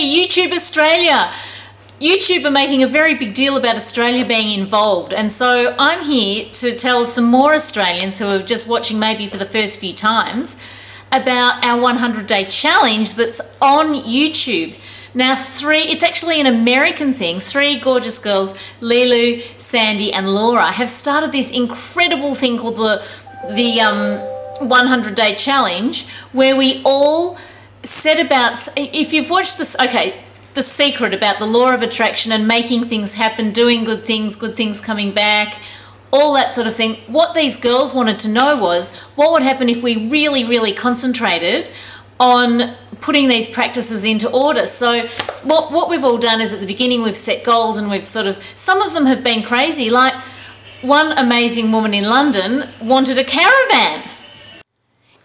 YouTube Australia. YouTube are making a very big deal about Australia being involved, and so I'm here to tell some more Australians who are just watching maybe for the first few times about our 100 day challenge that's on YouTube. Now, three, it's actually an American thing. Three gorgeous girls, Lilu, Sandy, and Laura, have started this incredible thing called the, the um, 100 day challenge where we all set about, if you've watched this, okay, the secret about the law of attraction and making things happen, doing good things, good things coming back, all that sort of thing. What these girls wanted to know was what would happen if we really, really concentrated on putting these practices into order. So what, what we've all done is at the beginning we've set goals and we've sort of, some of them have been crazy. Like one amazing woman in London wanted a caravan.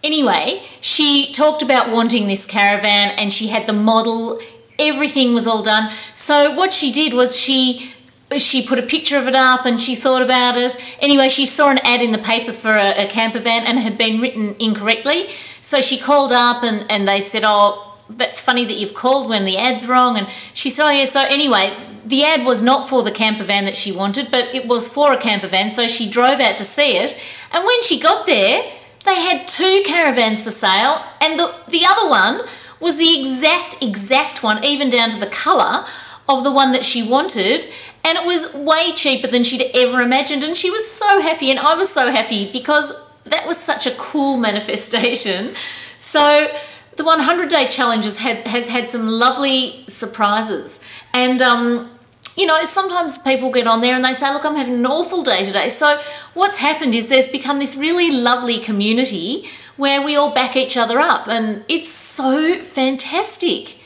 Anyway, she talked about wanting this caravan and she had the model everything was all done. So what she did was she she put a picture of it up and she thought about it. Anyway, she saw an ad in the paper for a, a camper van and it had been written incorrectly. So she called up and, and they said, Oh, that's funny that you've called when the ad's wrong. And she said, Oh, yeah. So anyway, the ad was not for the camper van that she wanted, but it was for a camper van. So she drove out to see it. And when she got there, they had two caravans for sale, and the, the other one was the exact, exact one, even down to the colour of the one that she wanted. And it was way cheaper than she'd ever imagined. And she was so happy, and I was so happy because that was such a cool manifestation. So the 100 day challenge has had, has had some lovely surprises. And, um, you know, sometimes people get on there and they say, Look, I'm having an awful day today. So, what's happened is there's become this really lovely community where we all back each other up, and it's so fantastic.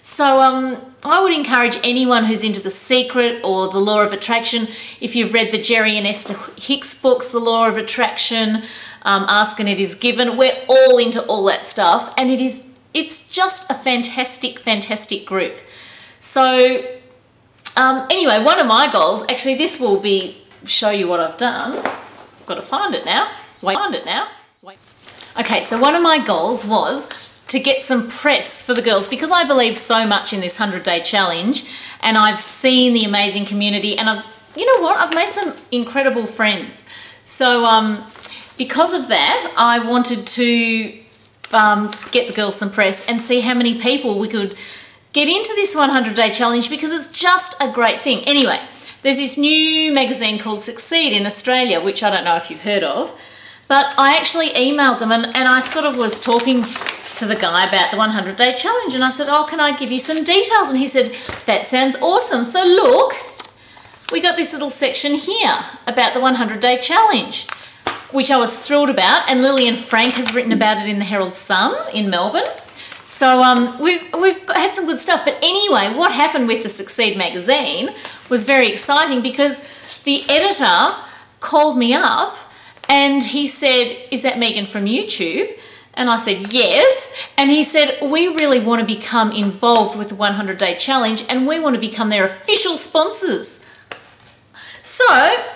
So, um, I would encourage anyone who's into The Secret or The Law of Attraction, if you've read the Jerry and Esther Hicks books, The Law of Attraction, um, Ask and It Is Given, we're all into all that stuff, and it is it's just a fantastic, fantastic group. So, um, anyway, one of my goals, actually, this will be show you what I've done. I've got to find it now. Wait, find it now. Wait. Okay, so one of my goals was to get some press for the girls because I believe so much in this 100 day challenge and I've seen the amazing community and I've, you know what, I've made some incredible friends. So, um, because of that, I wanted to um, get the girls some press and see how many people we could get into this 100 day challenge because it's just a great thing. Anyway, there's this new magazine called Succeed in Australia, which I don't know if you've heard of, but I actually emailed them and, and I sort of was talking to the guy about the 100 day challenge and I said, Oh, can I give you some details? And he said, That sounds awesome. So look, we got this little section here about the 100 day challenge which I was thrilled about, and Lillian Frank has written about it in the Herald Sun in Melbourne. So um, we've, we've had some good stuff. But anyway, what happened with the Succeed magazine was very exciting because the editor called me up and he said, Is that Megan from YouTube? And I said, Yes. And he said, We really want to become involved with the 100 Day Challenge and we want to become their official sponsors. So,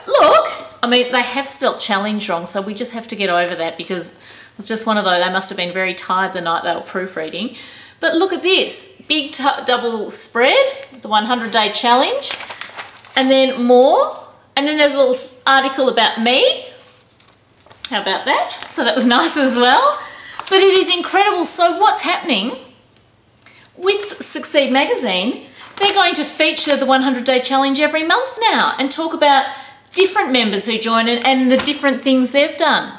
look, I mean, they have spelt challenge wrong, so we just have to get over that because it's just one of those. They must have been very tired the night they were proofreading. But look at this big double spread, the 100 day challenge, and then more. And then there's a little article about me. How about that? So that was nice as well. But it is incredible. So, what's happening with Succeed magazine? They're going to feature the 100 day challenge every month now and talk about different members who join it and the different things they've done.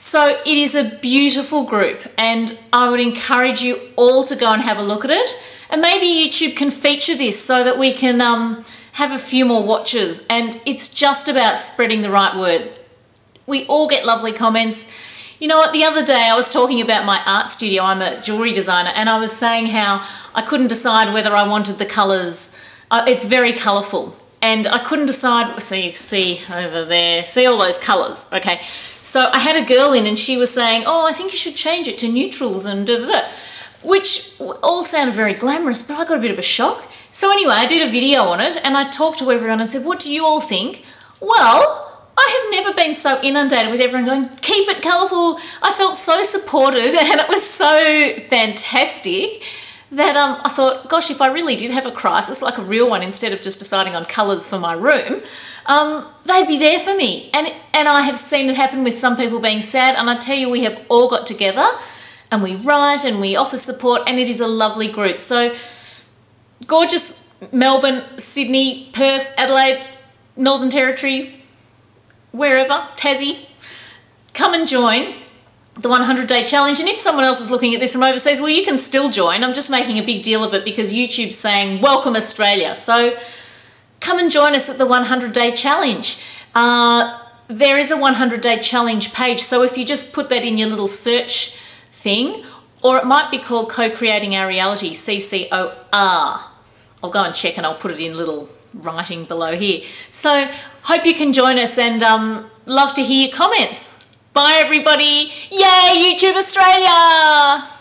So it is a beautiful group, and I would encourage you all to go and have a look at it. And maybe YouTube can feature this so that we can um, have a few more watches. And it's just about spreading the right word. We all get lovely comments. You know what? The other day I was talking about my art studio. I'm a jewelry designer, and I was saying how I couldn't decide whether I wanted the colours. Uh, it's very colourful, and I couldn't decide. So you see over there, see all those colours, okay? So I had a girl in and she was saying, oh, I think you should change it to neutrals and da da da, which all sounded very glamorous, but I got a bit of a shock. So anyway, I did a video on it and I talked to everyone and said, what do you all think? Well, I have never been so inundated with everyone going, keep it colourful. I felt so supported and it was so fantastic that um, I thought, gosh, if I really did have a crisis, like a real one, instead of just deciding on colours for my room, um, they'd be there for me. And, and I have seen it happen with some people being sad. And I tell you, we have all got together and we write and we offer support, and it is a lovely group. So, gorgeous Melbourne, Sydney, Perth, Adelaide, Northern Territory, wherever, Tassie, come and join the 100 day challenge. And if someone else is looking at this from overseas, well, you can still join. I'm just making a big deal of it because YouTube's saying, Welcome Australia. So come and join us at the 100 day challenge. Uh, there is a 100 day challenge page. So if you just put that in your little search thing, or it might be called Co Creating Our Reality, CCOR. I'll go and check and I'll put it in little writing below here. So hope you can join us and um, love to hear your comments. Bye everybody. Yay, YouTube Australia!